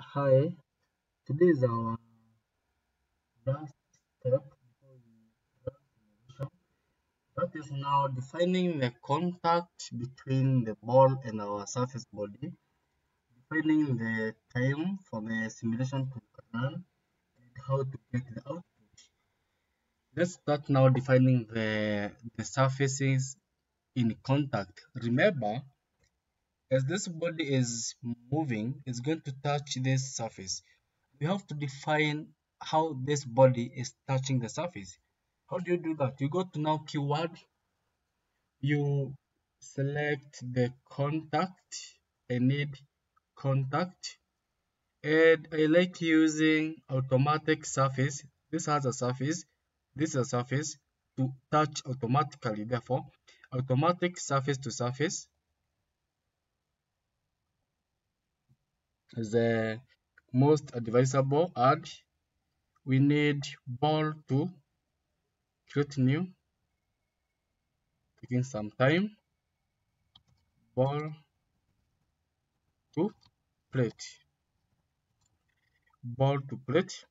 Hi, today is our last step before we simulation. That is now defining the contact between the ball and our surface body, defining the time for the simulation to run, and how to get the output. Let's start now defining the, the surfaces in contact. Remember, as this body is moving, it's going to touch this surface. We have to define how this body is touching the surface. How do you do that? You go to now keyword, you select the contact. I need contact. And I like using automatic surface. This has a surface. This is a surface to touch automatically. Therefore, automatic surface to surface the most advisable add we need ball to create new taking some time ball to plate. Ball to plate.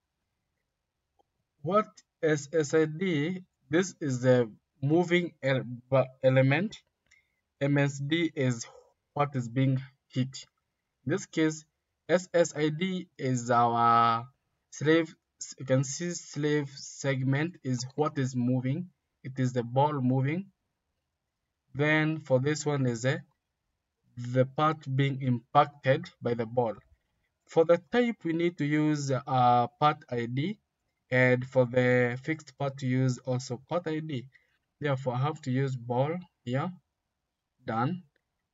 What SSID this is the moving element. MSID is what is being hit. In this case SSID is our slave, you can see slave segment is what is moving. It is the ball moving. Then for this one is a, the part being impacted by the ball. For the type, we need to use a part ID and for the fixed part to use also part ID. Therefore, I have to use ball here, done.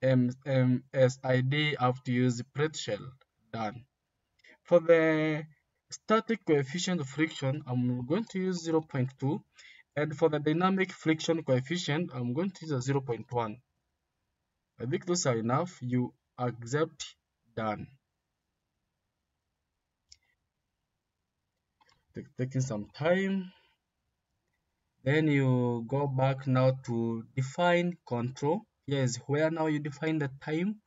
MSID, I have to use plate shell done. For the static coefficient of friction, I'm going to use 0.2 and for the dynamic friction coefficient, I'm going to use a 0.1. I think those are enough. You accept done. taking some time. Then you go back now to define control. Is where now you define the time.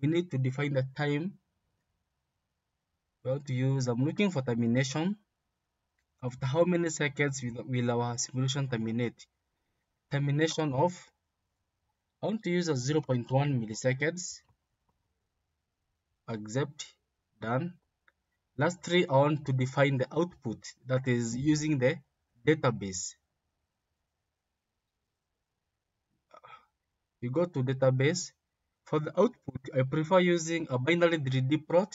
We need to define the time to use I'm looking for termination. After how many seconds will, will our simulation terminate? Termination of I want to use a 0.1 milliseconds. Accept done. Last three I want to define the output that is using the database. You go to database. For the output I prefer using a binary 3D plot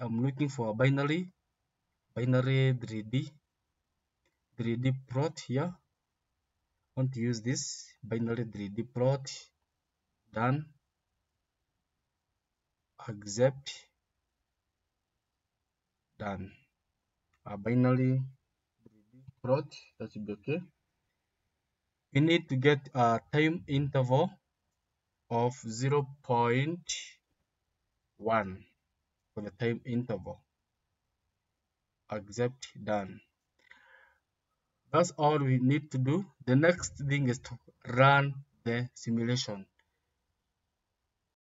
I'm looking for a binary binary 3D 3D plot here. Want to use this binary 3D plot. Done. Accept. Done. A binary 3D plot. That should be okay. We need to get a time interval of 0.1 for the time interval. Accept done. That's all we need to do. The next thing is to run the simulation.